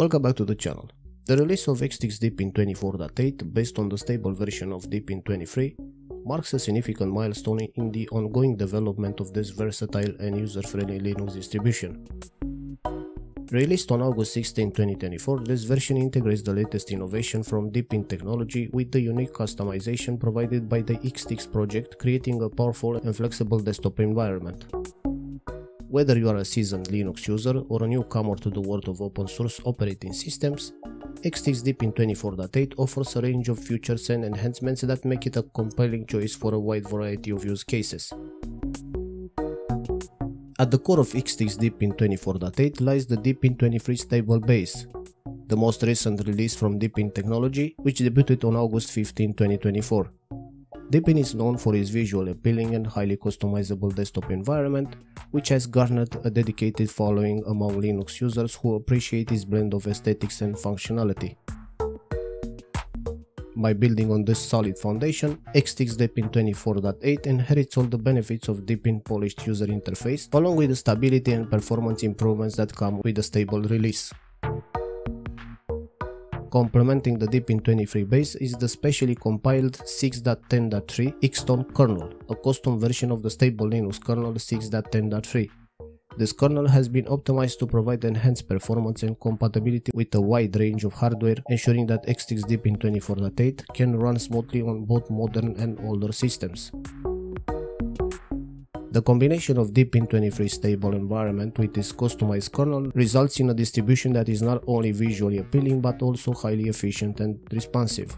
Welcome back to the channel. The release of ExTiX Deepin 24.8 based on the stable version of Deepin 23 marks a significant milestone in the ongoing development of this versatile and user-friendly Linux distribution. Released on August 16, 2024, this version integrates the latest innovation from Deepin technology with the unique customization provided by the ExTiX project, creating a powerful and flexible desktop environment. Whether you are a seasoned Linux user or a newcomer to the world of open source operating systems, ExTiX Deepin 24.8 offers a range of features and enhancements that make it a compelling choice for a wide variety of use cases. At the core of ExTiX Deepin 24.8 lies the Deepin 23 stable base, the most recent release from Deepin technology, which debuted on August 15, 2024. Deepin is known for its visually appealing and highly customizable desktop environment, which has garnered a dedicated following among Linux users who appreciate its blend of aesthetics and functionality. By building on this solid foundation, ExTiX Deepin 24.8 inherits all the benefits of Deepin polished user interface, along with the stability and performance improvements that come with a stable release. Complementing the Deepin 23 base is the specially compiled 6.10.3 Exton kernel, a custom version of the stable Linux kernel 6.10.3. This kernel has been optimized to provide enhanced performance and compatibility with a wide range of hardware, ensuring that ExTiX Deepin 24.8 can run smoothly on both modern and older systems. The combination of Deepin 23 stable environment with its customized kernel results in a distribution that is not only visually appealing but also highly efficient and responsive.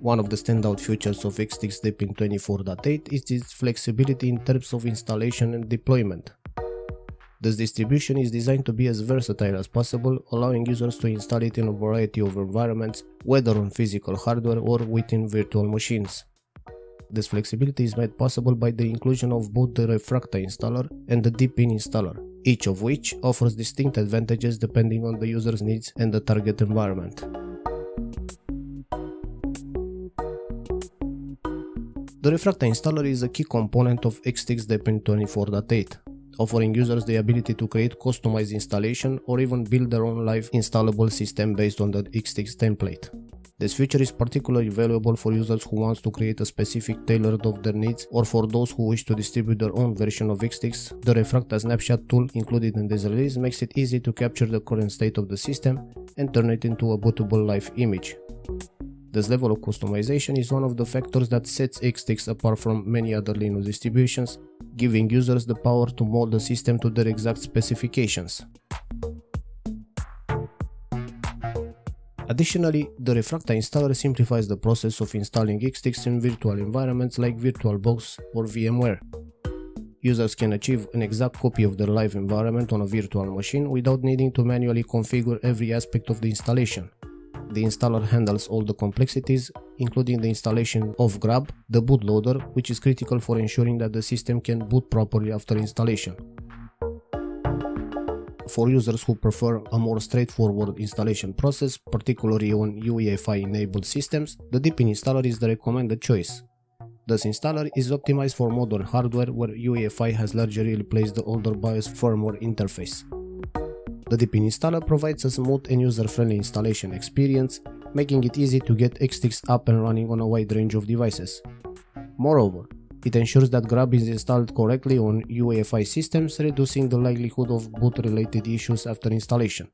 One of the standout features of ExTiX Deepin 24.8 is its flexibility in terms of installation and deployment. This distribution is designed to be as versatile as possible, allowing users to install it in a variety of environments, whether on physical hardware or within virtual machines. This flexibility is made possible by the inclusion of both the Refracta installer and the Deepin installer, each of which offers distinct advantages depending on the user's needs and the target environment. The Refracta installer is a key component of ExTiX Deepin 24.8, offering users the ability to create customized installation or even build their own live installable system based on the ExTiX template. This feature is particularly valuable for users who want to create a specific tailored of their needs or for those who wish to distribute their own version of ExTiX. The Refracta snapshot tool included in this release makes it easy to capture the current state of the system and turn it into a bootable live image. This level of customization is one of the factors that sets ExTiX apart from many other Linux distributions, giving users the power to mold the system to their exact specifications. Additionally, the Refracta installer simplifies the process of installing ExTiX in virtual environments like VirtualBox or VMware. Users can achieve an exact copy of their live environment on a virtual machine without needing to manually configure every aspect of the installation. The installer handles all the complexities, including the installation of Grub, the bootloader, which is critical for ensuring that the system can boot properly after installation. For users who prefer a more straightforward installation process, particularly on UEFI enabled systems, the Deepin installer is the recommended choice. This installer is optimized for modern hardware where UEFI has largely replaced the older BIOS firmware interface. The Deepin installer provides a smooth and user-friendly installation experience, making it easy to get ExTiX up and running on a wide range of devices. Moreover, it ensures that Grub is installed correctly on UEFI systems, reducing the likelihood of boot-related issues after installation.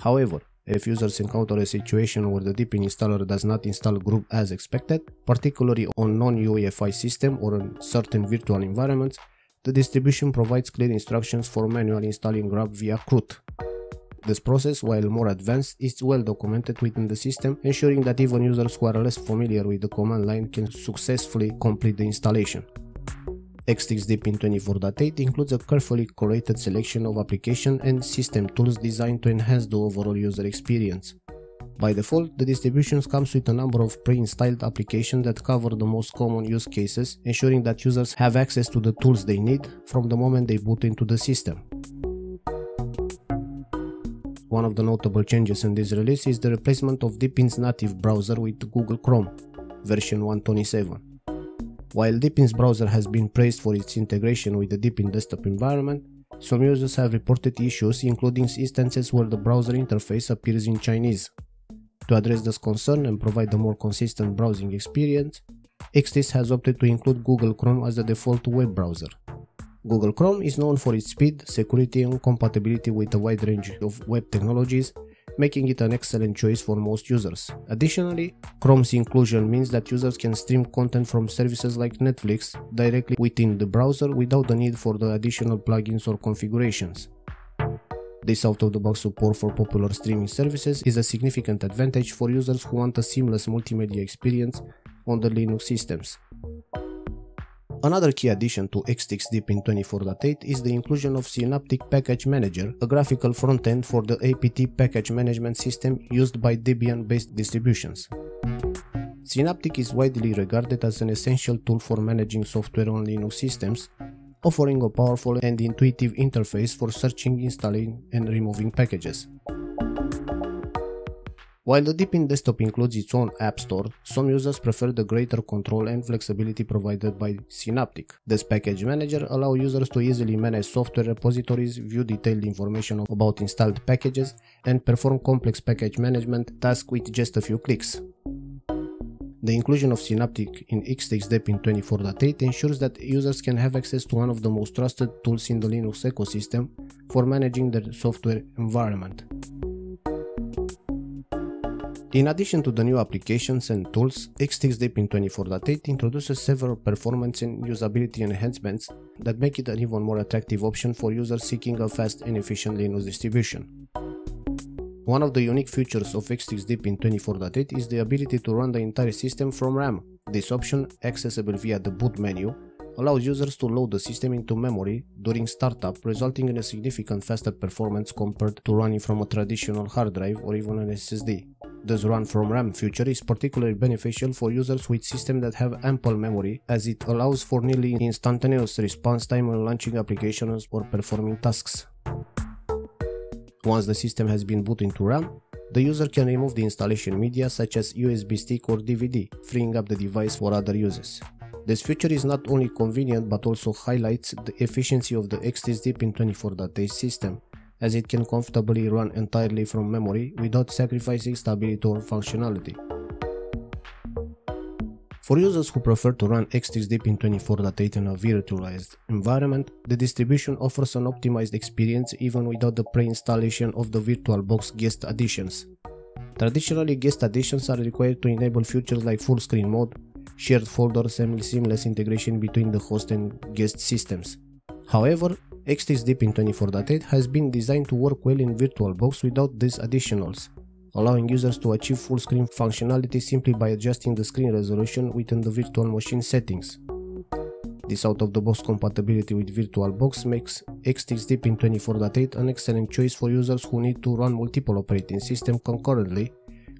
However, if users encounter a situation where the Deepin installer does not install Grub as expected, particularly on non-UEFI system or in certain virtual environments, the distribution provides clear instructions for manually installing Grub via chroot. This process, while more advanced, is well documented within the system, ensuring that even users who are less familiar with the command line can successfully complete the installation. ExTiX Deepin 24.8 includes a carefully curated selection of application and system tools designed to enhance the overall user experience. By default, the distribution comes with a number of pre-installed applications that cover the most common use cases, ensuring that users have access to the tools they need from the moment they boot into the system. One of the notable changes in this release is the replacement of Deepin's native browser with Google Chrome, version 127. While Deepin's browser has been praised for its integration with the Deepin desktop environment, Some users have reported issues including instances where the browser interface appears in Chinese. To address this concern and provide a more consistent browsing experience, ExTiX has opted to include Google Chrome as the default web browser. Google Chrome is known for its speed, security and compatibility with a wide range of web technologies, making it an excellent choice for most users. Additionally, Chrome's inclusion means that users can stream content from services like Netflix directly within the browser without the need for the additional plugins or configurations. This out-of-the-box support for popular streaming services is a significant advantage for users who want a seamless multimedia experience on the Linux systems. Another key addition to ExTiX Deepin 24.8 is the inclusion of Synaptic Package Manager, a graphical frontend for the apt package management system used by Debian-based distributions. Synaptic is widely regarded as an essential tool for managing software on Linux systems, offering a powerful and intuitive interface for searching, installing, and removing packages. While the Deepin desktop includes its own app store, some users prefer the greater control and flexibility provided by Synaptic. This package manager allows users to easily manage software repositories, view detailed information about installed packages, and perform complex package management tasks with just a few clicks. The inclusion of Synaptic in ExTiX Deepin 24.8 ensures that users can have access to one of the most trusted tools in the Linux ecosystem for managing their software environment. In addition to the new applications and tools, ExTiX Deepin 24.8 introduces several performance and usability enhancements that make it an even more attractive option for users seeking a fast and efficient Linux distribution. One of the unique features of ExTiX Deepin 24.8 is the ability to run the entire system from RAM. This option, accessible via the boot menu, allows users to load the system into memory during startup, resulting in a significant faster performance compared to running from a traditional hard drive or even an SSD. This run from RAM feature is particularly beneficial for users with systems that have ample memory as it allows for nearly instantaneous response time when launching applications or performing tasks. Once the system has been booted into RAM, the user can remove the installation media such as USB stick or DVD, freeing up the device for other uses. This feature is not only convenient but also highlights the efficiency of the ExTiX Deepin 24.8 system, as it can comfortably run entirely from memory without sacrificing stability or functionality. For users who prefer to run ExTiX Deepin 24.8 in a virtualized environment, the distribution offers an optimized experience even without the pre-installation of the VirtualBox guest additions. Traditionally, guest additions are required to enable features like full screen mode, shared folders and seamless integration between the host and guest systems. However, ExTiX Deepin 24.8 has been designed to work well in VirtualBox without these additionals, allowing users to achieve full screen functionality simply by adjusting the screen resolution within the virtual machine settings. This out-of-the-box compatibility with VirtualBox makes ExTiX Deepin 24.8 an excellent choice for users who need to run multiple operating systems concurrently,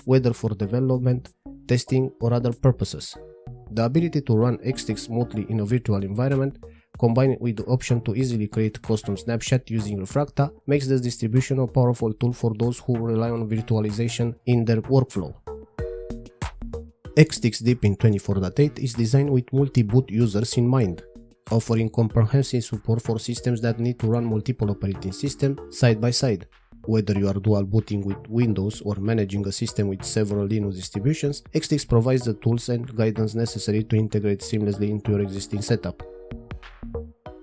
whether for development, testing or other purposes. The ability to run ExTiX smoothly in a virtual environment combined with the option to easily create custom snapshot using Refracta, makes this distribution a powerful tool for those who rely on virtualization in their workflow. ExTiX Deepin 24.8 is designed with multi-boot users in mind, offering comprehensive support for systems that need to run multiple operating systems side by side. Whether you are dual booting with Windows or managing a system with several Linux distributions, ExTiX provides the tools and guidance necessary to integrate seamlessly into your existing setup.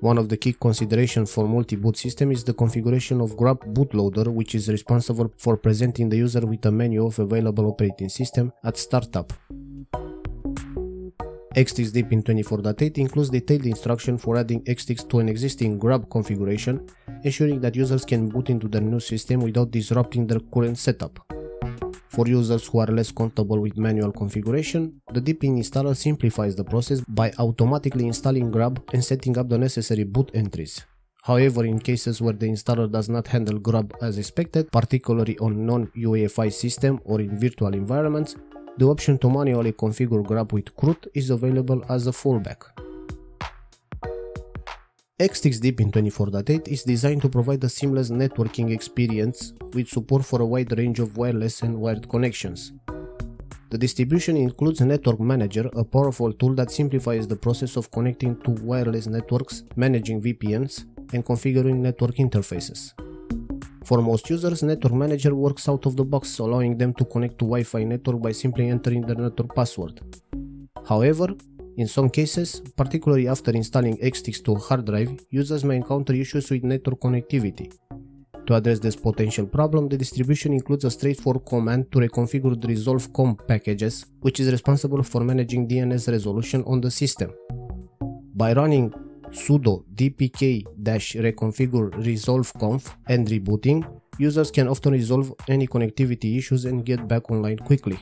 One of the key considerations for multi-boot system is the configuration of grub bootloader which is responsible for presenting the user with a menu of available operating system at startup. ExTiX Deepin 24.8 includes detailed instruction for adding ExTiX to an existing grub configuration, ensuring that users can boot into their new system without disrupting their current setup. For users who are less comfortable with manual configuration, the Deepin installer simplifies the process by automatically installing grub and setting up the necessary boot entries. However, in cases where the installer does not handle grub as expected, particularly on non-UEFI system or in virtual environments, the option to manually configure grub with chroot is available as a fallback. ExTiX Deepin 24.8 is designed to provide a seamless networking experience with support for a wide range of wireless and wired connections. The distribution includes Network Manager, a powerful tool that simplifies the process of connecting to wireless networks, managing VPNs, and configuring network interfaces. For most users, Network Manager works out of the box, allowing them to connect to Wi-Fi network by simply entering their network password. However, in some cases, particularly after installing ExTiX to a hard drive, users may encounter issues with network connectivity. To address this potential problem, the distribution includes a straightforward command to reconfigure the resolve.conf packages, which is responsible for managing DNS resolution on the system. By running sudo dpkg-reconfigure resolve.conf and rebooting, users can often resolve any connectivity issues and get back online quickly.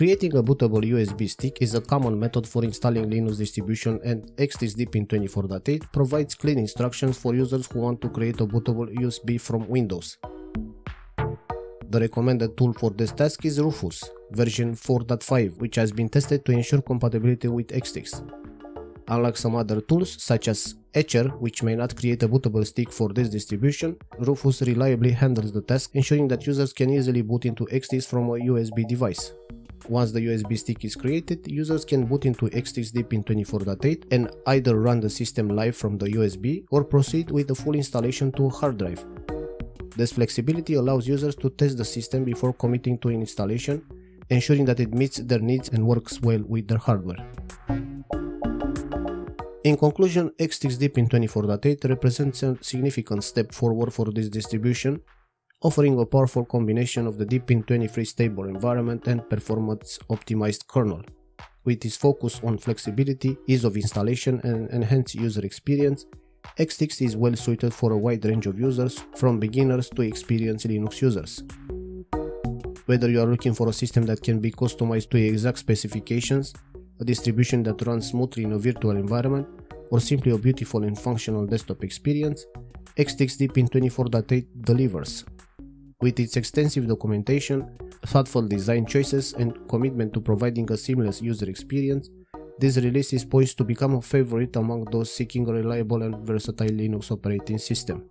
Creating a bootable USB stick is a common method for installing Linux distribution and ExTiX Deepin 24.8 provides clean instructions for users who want to create a bootable USB from Windows. The recommended tool for this task is Rufus, version 4.5, which has been tested to ensure compatibility with ExTiX. Unlike some other tools such as Etcher, which may not create a bootable stick for this distribution, Rufus reliably handles the task, ensuring that users can easily boot into ExTiX from a USB device. Once the USB stick is created, users can boot into ExTiX Deepin 24.8 and either run the system live from the USB or proceed with the full installation to a hard drive. This flexibility allows users to test the system before committing to an installation, ensuring that it meets their needs and works well with their hardware. In conclusion, ExTiX Deepin 24.8 represents a significant step forward for this distribution, offering a powerful combination of the Deepin 23 stable environment and performance optimized kernel. With its focus on flexibility, ease of installation and enhanced user experience, ExTiX is well suited for a wide range of users, from beginners to experienced Linux users. Whether you are looking for a system that can be customized to exact specifications, a distribution that runs smoothly in a virtual environment, or simply a beautiful and functional desktop experience, ExTiX Deepin 24.8 delivers. With its extensive documentation, thoughtful design choices, and commitment to providing a seamless user experience, this release is poised to become a favorite among those seeking a reliable and versatile Linux operating system.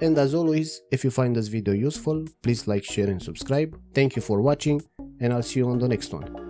And as always, if you find this video useful, please like, share and subscribe. Thank you for watching and I'll see you on the next one.